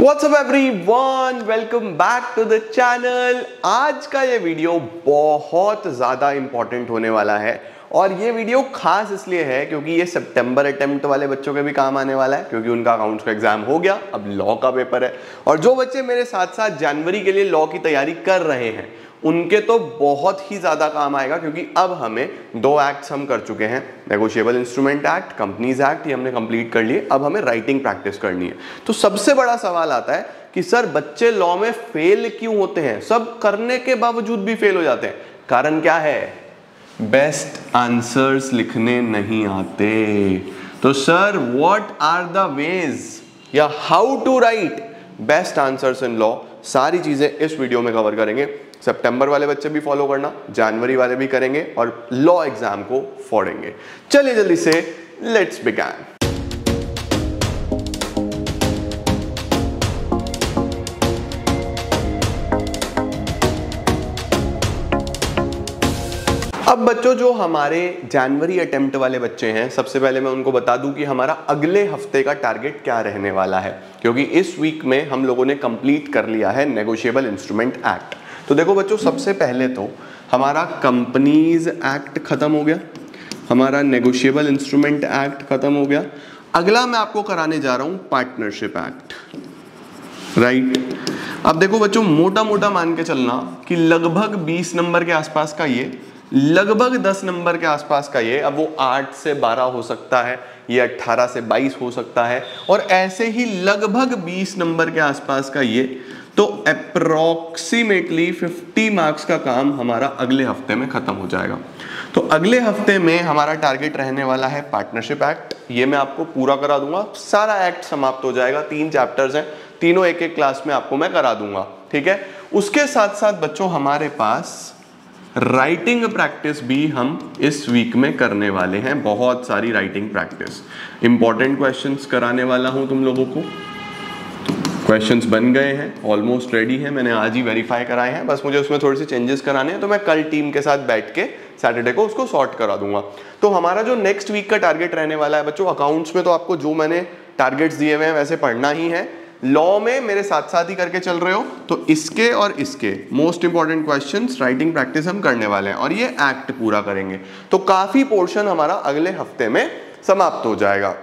What's up everyone welcome back to the channel आज का ये वीडियो बहुत ज़्यादा इंपॉर्टेंट होने वाला है। और ये वीडियो खास इसलिए है क्योंकि ये सितंबर अटेम्प्ट वाले बच्चों के भी काम आने वाला है, क्योंकि उनका अकाउंट्स का एग्ज़ाम हो गया। अब लॉ का पेपर है। और जो बच्चे मेरे साथ साथ जनवरी के लिए लॉ की तैयारी कर रहे हैं उनके तो बहुत ही ज़्यादा काम आएगा, क्योंकि अब हमें दो एक्ट्स हम कर चुके हैं negotiable instrument act companies act ये हमने कंप्लीट कर लिए, अब हमें राइटिंग प्रैक्टिस करनी है। तो सबसे बड़ा सवाल आता है कि सर, बच्चे लॉ में फेल क्यों होते हैं? सब करने के बावजूद भी फेल हो जाते हैं। कारण क्या है? बेस्ट आंसर्स लिखने नहीं आते। तो sir what are the ways या how to write best answers in law सारी चीज़ें इस वीडियो में कवर करेंगे। सितंबर वाले बच्चे भी फॉलो करना जनवरी वाले भी करेंगे और लॉ एग्ज़ाम को फोड़ेंगे। चलिए जल्दी से लेट्स बिगैन अब बच्चों, जो हमारे जनवरी अटेम्प्ट वाले बच्चे हैं, सबसे पहले मैं उनको बता दूँ कि हमारा अगले हफ़्ते का टारगेट क्या रहने वाला है, क्योंकि इस वीक में हम लोगों ने कंप्लीट कर लिया है नेगोशिएबल इंस्ट्रूमेंट एक्ट तो देखो बच्चों, सबसे पहले तो हमारा कंपनीज़ एक्ट खत्म हो गया, हमारा नेगोशिएबल इंस्ट्रूमेंट एक्ट खत्म हो गया। अगला मैं आपको कराने जा रहा हूँ पार्टनरशिप एक्ट राइट अब देखो बच्चों मोटा मोटा मान के चलना कि लगभग 20 नंबर के आसपास का ये, लगभग 10 नंबर के आसपास का ये, अब वो 8 से 12 हो सकता है, ये 18 से 22 हो सकता है, और ऐसे ही लगभग 20 नंबर के आसपास का ये तो अप्रोक्सीमेटली 50 मार्क्स का काम हमारा अगले हफ़्ते में खत्म हो जाएगा। तो अगले हफ़्ते में हमारा टारगेट रहने वाला है पार्टनरशिप एक्ट ये मैं आपको पूरा करा दूँगा। सारा एक्ट समाप्त हो जाएगा। तीन चैप्टर्स हैं। तीनों एक एक क्लास में आपको मैं करा दूँगा। ठीक है? उसके साथ साथ बच्चों, हमारे पास राइटिंग प्रैक्टिस भी हम इस वीक में करने वाले हैं। बहुत सारी राइटिंग प्रैक्टिस इंपॉर्टेंट क्वेश्चंस कराने वाला हूँ तुम लोगों को। क्वेश्चंस बन गए हैं ऑलमोस्ट रेडी है, मैंने आज ही वेरीफाई कराए हैं। बस मुझे उसमें थोड़े से चेंजेस कराने हैं तो मैं कल टीम के साथ बैठ के सैटरडे को उसको सॉर्ट करा दूँगा। तो हमारा जो नेक्स्ट वीक का टारगेट रहने वाला है, बच्चों अकाउंट्स में तो आपको जो मैंने टारगेट्स दिए हुए हैं, वैसे पढ़ना ही है। लॉ में मेरे साथ साथ ही करके चल रहे हो तो इसके और इसके most important question writing practice हम करने वाले हैं, और ये एक्ट पूरा करेंगे। तो काफ़ी पोर्शन हमारा अगले हफ़्ते में समाप्त हो जाएगा।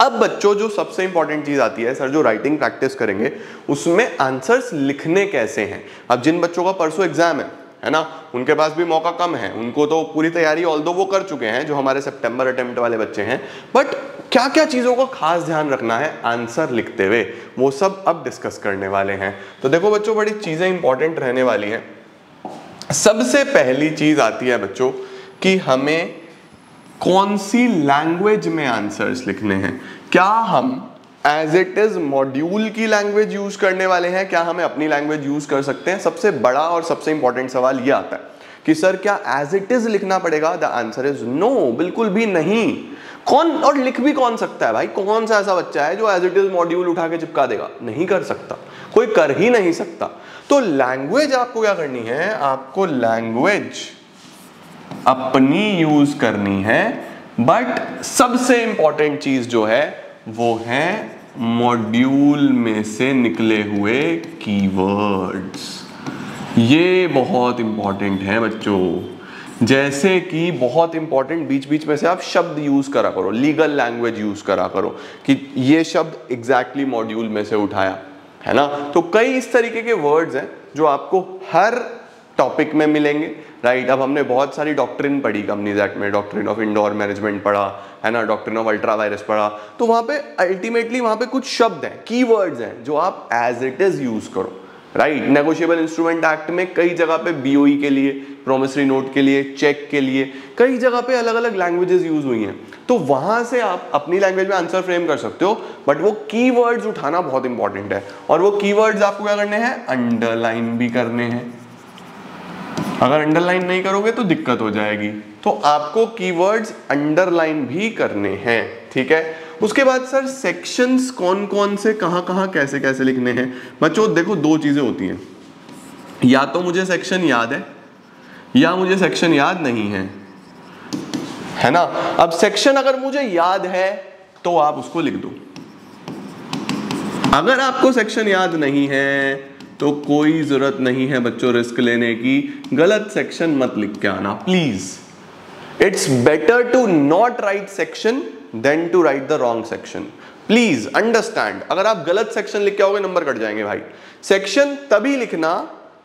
अब बच्चों, जो सबसे इंपॉर्टेंट चीज़ आती है, सर, जो राइटिंग प्रैक्टिस करेंगे, उसमें आंसर्स लिखने कैसे हैं? अब जिन बच्चों का परसों एग्ज़ाम है है ना? उनके पास भी मौका कम है। उनको तो पूरी तैयारी ऑल वो कर चुके हैं, जो हमारे सितंबर अटेम्प्ट वाले बच्चे हैं बट क्या क्या चीज़ों का खास ध्यान रखना है आंसर लिखते हुए? वो सब अब डिस्कस करने वाले हैं। तो देखो बच्चों, बड़ी चीज़ें इंपॉर्टेंट रहने वाली हैं। सबसे पहली चीज़ आती है बच्चों, कि हमें कौन सी लैंग्वेज में आंसर्स लिखने हैं? क्या हम एज इट इज़ मॉड्यूल की लैंग्वेज यूज़ करने वाले हैं? क्या हमें अपनी लैंग्वेज यूज़ कर सकते हैं? सबसे बड़ा और सबसे इंपॉर्टेंट सवाल यह आता है कि सर, क्या एज इट इज़ लिखना पड़ेगा? द आंसर इज़ नो बिल्कुल भी नहीं। कौन, और लिख भी कौन सकता है भाई? कौन सा ऐसा बच्चा है जो एज इट इज़ मॉड्यूल उठा के चिपका देगा? नहीं कर सकता। कोई कर ही नहीं सकता। तो लैंग्वेज आपको क्या करनी है? आपको लैंग्वेज अपनी यूज़ करनी है बट सबसे इंपॉर्टेंट चीज़ जो है, वो है मॉड्यूल में से निकले हुए कीवर्ड्स ये बहुत इंपॉर्टेंट है बच्चों। जैसे कि बहुत इंपॉर्टेंट बीच बीच में से आप शब्द यूज़ करा करो लीगल लैंग्वेज यूज़ करा करो, कि ये शब्द एग्जैक्टली exactly मॉड्यूल में से उठाया, है ना? तो कई इस तरीके के वर्ड्स हैं, जो आपको हर टॉपिक में मिलेंगे। राइट अब हमने बहुत सारी डॉक्ट्रिन पढ़ी कंपनीज़ एक्ट में डॉक्ट्रिन ऑफ़ इंडोर मैनेजमेंट पढ़ा, है ना? डॉक्ट्रिन ऑफ़ अल्ट्रा वायरस पढ़ा। तो वहाँ पे अल्टीमेटली वहाँ पे कुछ शब्द हैं कीवर्ड्स हैं, जो आप एज इट इज़ यूज़ करो। राइट नेगोशिएबल इंस्ट्रूमेंट एक्ट में कई जगह पे बीओई के लिए प्रोमिसरी नोट के लिए चेक के लिए, कई जगह पे अलग अलग लैंग्वेजेस यूज़ हुई हैं। तो वहाँ से आप अपनी लैंग्वेज में आंसर फ्रेम कर सकते हो बट वो कीवर्ड्स उठाना बहुत इंपॉर्टेंट है। और वो कीवर्ड्स आपको क्या करने हैं? अंडरलाइन भी करने हैं। अगर अंडरलाइन नहीं करोगे तो दिक्कत हो जाएगी। तो आपको कीवर्ड्स अंडरलाइन भी करने हैं, ठीक है? उसके बाद सर सेक्शंस कौन कौन से कहाँ कैसे कैसे लिखने हैं? बच्चों, देखो, दो चीज़ें होती हैं। या तो मुझे सेक्शन याद है, या मुझे सेक्शन याद नहीं है। है ना? अब सेक्शन अगर मुझे याद है तो आप उसको लिख दो। अगर आपको सेक्शन याद नहीं है तो कोई ज़रूरत नहीं है बच्चों रिस्क लेने की। गलत सेक्शन मत लिख के आना please it's better to not write section than to write the wrong section please understand अगर आप गलत सेक्शन लिख के आओगे नंबर कट जाएँगे भाई। सेक्शन तभी लिखना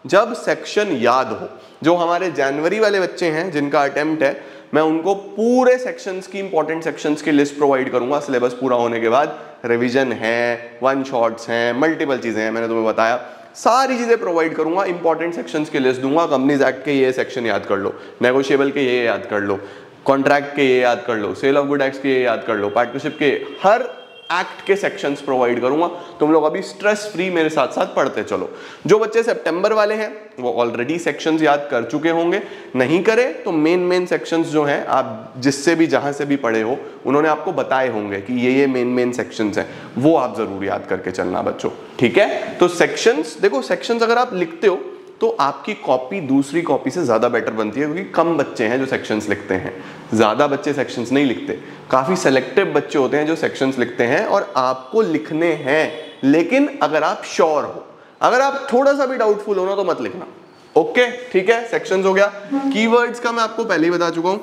जब सेक्शन याद हो। जो हमारे जनवरी वाले बच्चे हैं, जिनका अटेम्प्ट है, मैं उनको पूरे सेक्शंस की इंपॉर्टेंट सेक्शंस की लिस्ट प्रोवाइड करूँगा। सिलेबस पूरा होने के बाद रिवीजन है वन शॉट्स हैं मल्टीपल चीज़ें हैं, मैंने तुम्हें बताया। सारी चीज़ें प्रोवाइड करूँगा इंपॉर्टेंट सेक्शंस की लिस्ट दूँगा कंपनीज़ एक्ट के ये सेक्शन याद कर लो नेगोशिएबल के ये याद कर लो कॉन्ट्रैक्ट के ये याद कर लो सेल ऑफ़ गुड एक्ट के ये याद कर लो पार्टनरशिप के हर एक्ट के सेक्शंस प्रोवाइड करूँगा। तुम लोग अभी स्ट्रेस फ्री मेरे साथ साथ पढ़ते चलो। जो बच्चे सितंबर वाले हैं, वो ऑलरेडी सेक्शंस याद कर चुके होंगे। नहीं करे तो मेन मेन सेक्शंस जो हैं, आप जिससे भी, जहाँ से भी पढ़े हो, उन्होंने आपको बताए होंगे कि ये ये मेन मेन सेक्शंस हैं। वो आप ज़रूर याद करके चलना बच्चों। ठीक है? तो सेक्शंस देखो सेक्शंस अगर आप लिखते हो तो आपकी कॉपी दूसरी कॉपी से ज़्यादा बेटर बनती है क्योंकि कम बच्चे हैं जो सेक्शंस लिखते हैं। ज़्यादा बच्चे सेक्शंस नहीं लिखते। काफ़ी सेलेक्टिव बच्चे होते हैं जो सेक्शंस लिखते हैं और आपको लिखने हैं। लेकिन अगर आप श्योर हो अगर आप थोड़ा सा भी डाउटफुल हो ना तो मत लिखना। ओके ठीक है? सेक्शंस हो गया। कीवर्ड्स का मैं आपको पहले ही बता चुका हूँ।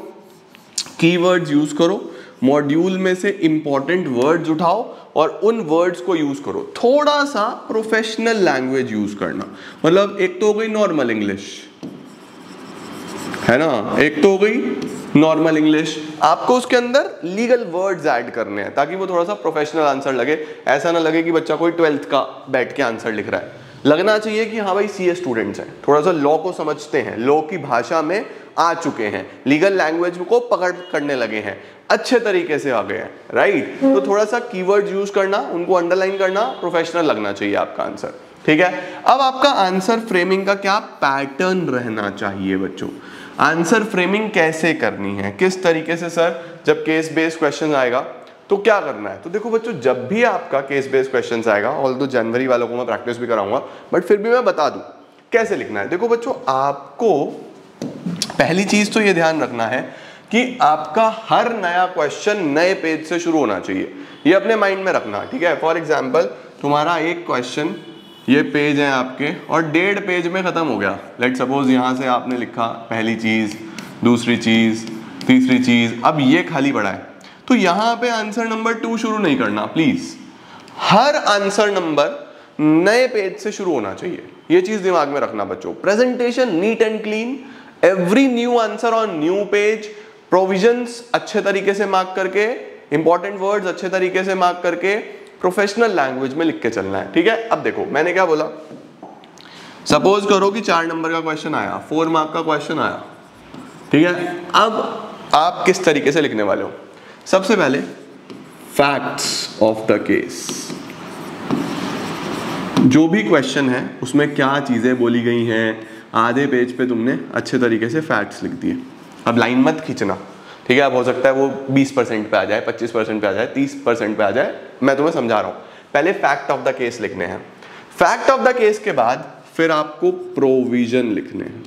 कीवर्ड्स यूज़ करो। मॉड्यूल में से इंपॉर्टेंट वर्ड्स उठाओ और उन वर्ड्स को यूज़ करो। थोड़ा सा प्रोफेशनल लैंग्वेज यूज़ करना। मतलब एक तो हो गई नॉर्मल इंग्लिश है ना? एक तो हो गई नॉर्मल इंग्लिश आपको उसके अंदर लीगल वर्ड्स ऐड करने हैं ताकि वो थोड़ा सा प्रोफेशनल आंसर लगे। ऐसा ना लगे कि बच्चा कोई ट्वेल्थ का बैठ के आंसर लिख रहा है। लगना चाहिए कि हाँ भाई सी स्टूडेंट्स हैं। थोड़ा सा लॉ को समझते हैं। लॉ की भाषा में आ चुके हैं। लीगल लैंग्वेज को पकड़ करने लगे हैं। अच्छे तरीके से आ गए हैं राइट तो थोड़ा सा कीवर्ड यूज़ करना उनको अंडरलाइन करना प्रोफेशनल लगना चाहिए आपका आंसर ठीक है? अब आपका आंसर फ्रेमिंग का क्या पैटर्न रहना चाहिए बच्चों? आंसर फ्रेमिंग कैसे करनी है? किस तरीके से सर जब केस बेस्ड क्वेश्चन आएगा तो क्या करना है? तो देखो बच्चों, जब भी आपका केस बेस्ड क्वेश्चन आएगा ऑल दो जनवरी वालों को मैं प्रैक्टिस भी कराऊँगा बट फिर भी मैं बता दूँ, कैसे लिखना है? देखो बच्चों, आपको पहली चीज़ तो ये ध्यान रखना है कि आपका हर नया क्वेश्चन नए पेज से शुरू होना चाहिए। ये अपने माइंड में रखना, ठीक है? फॉर एग्ज़ाम्पल तुम्हारा एक क्वेश्चन ये पेज है आपके, और डेढ़ पेज में खत्म हो गया। लेट सपोज़ यहाँ से आपने लिखा पहली चीज़, दूसरी चीज़, तीसरी चीज़, अब ये खाली पड़ा है। तो यहाँ पे आंसर नंबर टू शुरू नहीं करना प्लीज़ हर आंसर नंबर नए पेज से शुरू होना चाहिए। ये चीज़ दिमाग में रखना बच्चों। Presentation neat and clean every new answer on new page provisions अच्छे तरीके से मार्क करके इंपॉर्टेंट वर्ड्स अच्छे तरीके से मार्क करके प्रोफेशनल लैंग्वेज में लिख के चलना है। ठीक है? अब देखो, मैंने क्या बोला? सपोज़ करो कि चार नंबर का क्वेश्चन आया फोर मार्क का क्वेश्चन आया। ठीक है? अब आप किस तरीके से लिखने वाले हो? सबसे पहले फैक्ट्स ऑफ़ द केस जो भी क्वेश्चन है उसमें क्या चीज़ें बोली गई हैं आधे पेज पे तुमने अच्छे तरीके से फैक्ट्स लिख दिए। अब लाइन मत खींचना ठीक है? अब हो सकता है वो 20 परसेंट पे आ जाए 25 परसेंट पे आ जाए 30 परसेंट पे आ जाए मैं तुम्हें समझा रहा हूँ। पहले फैक्ट ऑफ़ द केस लिखने हैं। फैक्ट ऑफ़ द केस के बाद फिर आपको प्रोविज़न लिखने हैं।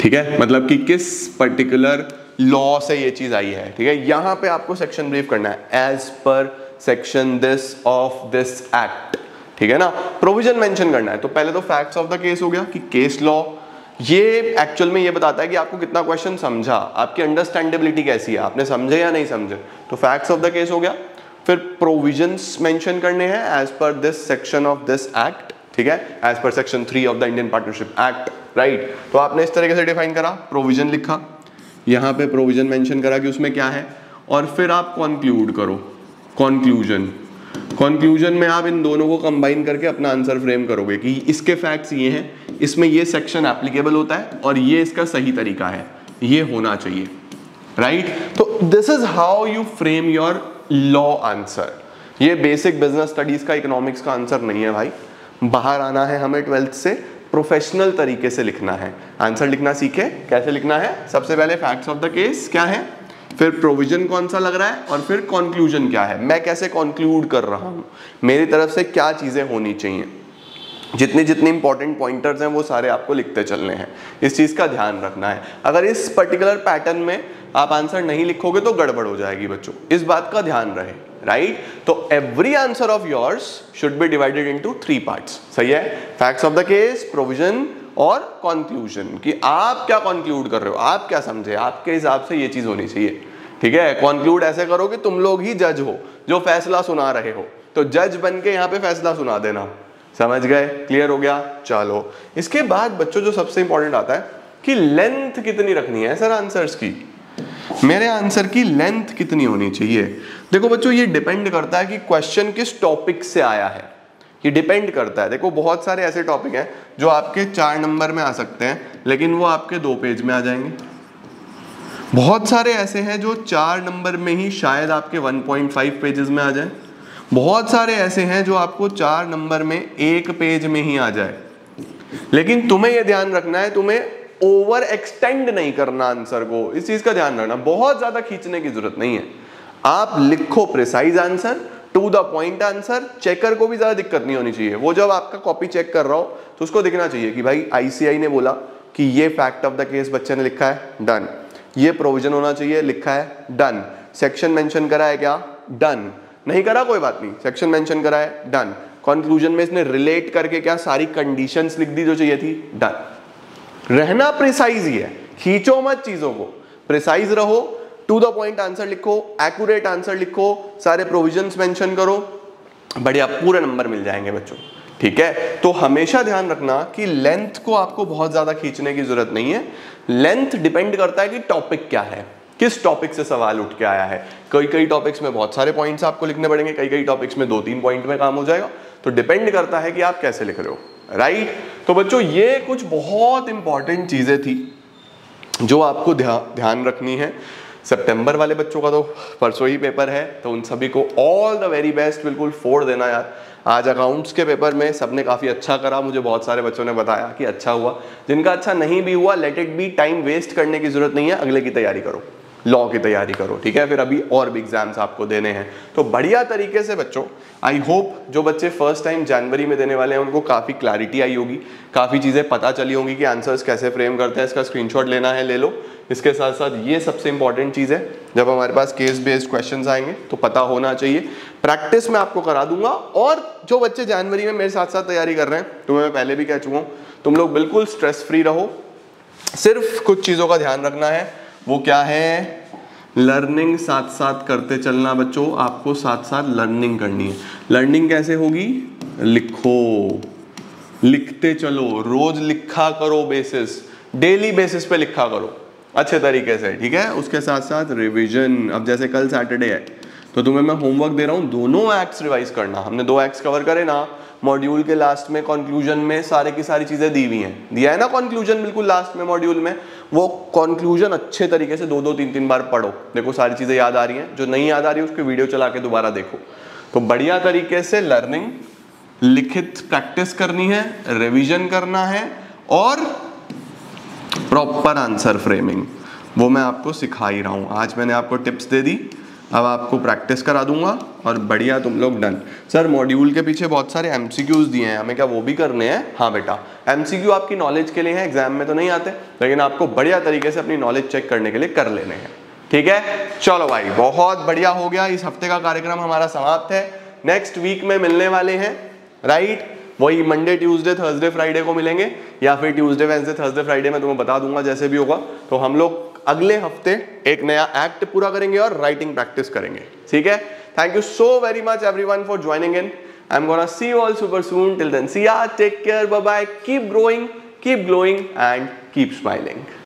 ठीक है? मतलब कि किस पर्टिकुलर लॉ से ये चीज़ आई है, ठीक है? यहाँ पे आपको सेक्शन ब्रीफ करना है as per section this of this act ठीक है ना? प्रोविज़न मेंशन करना है। तो पहले तो फैक्ट्स ऑफ़ द केस हो गया कि केस लॉ ये एक्चुअल में ये बताता है कि आपको कितना क्वेश्चन समझा, आपकी अंडरस्टैंडेबिलिटी कैसी है, आपने समझे या नहीं समझे? तो फैक्ट्स ऑफ़ द केस हो गया। फिर प्रोविजंस मेंशन करने हैं as per this section of this act ठीक है? As per section three of the Indian partnership act right तो आपने इस तरीके से डिफाइन करा प्रोविज़न लिखा। यहाँ पे प्रोविज़न मेंशन करा कि उसमें क्या है? और फिर आप कॉन्क्लूड करो। कॉन्क्लूजन कॉन्क्लूजन में आप इन दोनों को कंबाइन करके अपना आंसर फ्रेम करोगे कि इसके फैक्ट्स ये हैं, इसमें ये सेक्शन एप्लीकेबल होता है और ये इसका सही तरीका है। ये होना चाहिए। Right right? तो this is how you frame your law answer ये बेसिक बिज़नेस स्टडीज़ का इकोनॉमिक्स का आंसर नहीं है भाई। बाहर आना है हमें ट्वेल्थ से प्रोफेशनल तरीके से लिखना है। आंसर लिखना सीखे, कैसे लिखना है? सबसे पहले फैक्ट्स ऑफ़ द केस क्या है? फिर प्रोविज़न कौन सा लग रहा है? और फिर कंक्लूजन क्या है? मैं कैसे कंक्लूड कर रहा हूँ? मेरी तरफ़ से क्या चीज़ें होनी चाहिए? जितने जितने इंपॉर्टेंट पॉइंटर्स हैं, वो सारे आपको लिखते चलने हैं। इस चीज़ का ध्यान रखना है। अगर इस पर्टिकुलर पैटर्न में आप आंसर नहीं लिखोगे तो गड़बड़ हो जाएगी बच्चों। इस बात का ध्यान रहे। राइट तो every answer of yours should be divided into three parts सही है? Facts of the case provision और कंक्लूजन कि आप क्या कंक्लूड कर रहे हो? आप क्या समझे? आपके हिसाब से ये चीज़ होनी चाहिए। ठीक है? कंक्लूड ऐसे करो कि तुम लोग ही जज हो, जो फैसला सुना रहे हो। तो जज बन के यहाँ पे फैसला सुना देना। समझ गए? क्लियर हो गया? चलो। इसके बाद बच्चों, जो सबसे इंपॉर्टेंट आता है, कि लेंथ कितनी रखनी है? सर आंसर्स की। मेरे आंसर की लेंथ कितनी होनी चाहिए? देखो बच्चों, ये डिपेंड करता है कि क्वेश्चन किस टॉपिक से आया है। ये डिपेंड करता है। देखो, बहुत सारे ऐसे टॉपिक हैं जो आपके चार नंबर में आ सकते हैं, लेकिन वो आपके दो पेज में आ जाएँगे। बहुत सारे ऐसे हैं जो चार नंबर में ही शायद आपके 1.5 पेजेस में आ जाए। बहुत सारे ऐसे हैं जो आपको चार नंबर में एक पेज में ही आ जाए। लेकिन तुम्हें यह ध्यान रखना है, तुम्हें ओवर एक्सटेंड नहीं करना आंसर को। इस चीज़ का ध्यान रखना। बहुत ज़्यादा खींचने की ज़रूरत नहीं है। आप लिखो precise answer to the point answer checker को भी ज़्यादा दिक्कत नहीं होनी चाहिए। वो जब आपका कॉपी चेक कर रहा हो तो उसको दिखना चाहिए कि भाई आईसीआई ने बोला कि ये फैक्ट ऑफ़ द केस बच्चे ने लिखा है डन ये प्रोविज़न होना चाहिए, लिखा है डन सेक्शन मेंशन करा है क्या? डन नहीं करा कोई बात नहीं। सेक्शन मेंशन करा है डन कंक्लूजन में इसने रिलेट करके क्या सारी कंडीशंस लिख दी जो चाहिए थी? डन रहना प्रिसाइज ही है। खींचो मत चीज़ों को। प्रिसाइज रहो टू द पॉइंट आंसर लिखो एक्यूरेट आंसर लिखो सारे प्रोविजंस मेंशन करो बढ़िया पूरे नंबर मिल जाएँगे बच्चों ठीक है? तो हमेशा ध्यान रखना कि लेंथ को आपको बहुत ज़्यादा खींचने की ज़रूरत नहीं है। लेंथ डिपेंड करता है कि टॉपिक क्या है किस टॉपिक से सवाल उठ के आया है। कई कई टॉपिक्स में बहुत सारे पॉइंट्स आपको लिखने पड़ेंगे कई कई टॉपिक्स में दो तीन पॉइंट में काम हो जाएगा। तो डिपेंड करता है कि आप कैसे लिख रहे हो राइट तो बच्चों ये कुछ बहुत इंपॉर्टेंट चीज़ें थी जो आपको ध्या, ध्यान रखनी है। सितंबर वाले बच्चों का तो परसों ही पेपर है तो उन सभी को ऑल द वेरी बेस्ट बिल्कुल फोड़ देना यार। आज अकाउंट्स के पेपर में सबने काफ़ी अच्छा करा, मुझे बहुत सारे बच्चों ने बताया कि अच्छा हुआ। जिनका अच्छा नहीं भी हुआ let it be time waste करने की ज़रूरत नहीं है, अगले की तैयारी करो। लॉ की तैयारी करो, ठीक है? फिर अभी और भी एग्ज़ाम्स आपको देने हैं। तो बढ़िया तरीके से बच्चों आई होप जो बच्चे फ़र्स्ट टाइम जनवरी में देने वाले हैं, उनको काफ़ी क्लैरिटी आई होगी, काफ़ी चीज़ें पता चली होंगी कि आंसर्स कैसे फ्रेम करते हैं, इसका स्क्रीनशॉट लेना है, ले लो। इसके साथ साथ ये सबसे इंपॉर्टेंट चीज़ है, जब हमारे पास केस बेस्ड क्वेश्चन आएँगे तो पता होना चाहिए। प्रैक्टिस में आपको करा दूँगा, और जो बच्चे जनवरी में मेरे साथ साथ तैयारी कर रहे हैं, तुम्हें मैं पहले भी कह चुका हूँ, तुम लोग बिल्कुल स्ट्रेस फ्री रहो। सिर्फ़ कुछ चीज़ों का ध्यान रखना है वो क्या है? लर्निंग साथ साथ करते चलना बच्चों, आपको साथ साथ लर्निंग करनी है। लर्निंग कैसे होगी? लिखो। लिखते चलो। रोज लिखा करो बेसिस डेली बेसिस पे लिखा करो। अच्छे तरीके से, ठीक है? उसके साथ साथ रिवीजन अब जैसे कल सैटरडे है। तो तुम्हें मैं होमवर्क दे रहा हूँ, दोनों एक्ट्स रिवाइज करना। हमने दो एक्ट्स कवर करे ना मॉड्यूल के लास्ट में कॉन्क्लूजन में सारे की सारी चीज़ें दी हुई हैं। दिया है ना कंक्लूजन बिल्कुल लास्ट में मॉड्यूल में? वो कॉन्क्लूजन अच्छे तरीके से दो दो तीन तीन बार पढ़ो। देखो, सारी चीज़ें याद आ रही हैं। जो नहीं याद आ रही है उसकी वीडियो चला के दोबारा देखो। तो बढ़िया तरीके से लर्निंग लिखित प्रैक्टिस करनी है रिविजन करना है, और प्रॉपर आंसर फ्रेमिंग वो मैं आपको सिखा ही रहा हूँ। आज मैंने आपको टिप्स दे दी। अब आपको प्रैक्टिस करा दूँगा और बढ़िया तुम लोग डन सर मॉड्यूल के पीछे बहुत सारे एम दिए हैं, हमें क्या वो भी करने हैं? हाँ बेटा एमसीक्यू आपकी नॉलेज के लिए हैं एग्ज़ाम में तो नहीं आते, लेकिन आपको बढ़िया तरीके से अपनी नॉलेज चेक करने के लिए कर लेने हैं. ठीक है? चलो भाई, बहुत बढ़िया हो गया, इस हफ़्ते का कार्यक्रम हमारा समाप्त है. नेक्स्ट वीक में मिलने वाले हैं राइट वही मंडे ट्यूसडे थर्सडे फ्राइडे को मिलेंगे, या फिर ट्यूसडे वेंसडे थर्सडे फ्राइडे में तुम्हें बता दूँगा, जैसे भी होगा तो हम लोग अगले हफ़्ते एक नया एक्ट पूरा करेंगे और राइटिंग प्रैक्टिस करेंगे। ठीक है? Thank you so very much everyone for joining in I am gonna see all super soon till then see are take care bye bye keep growing keep glowing and keep smiling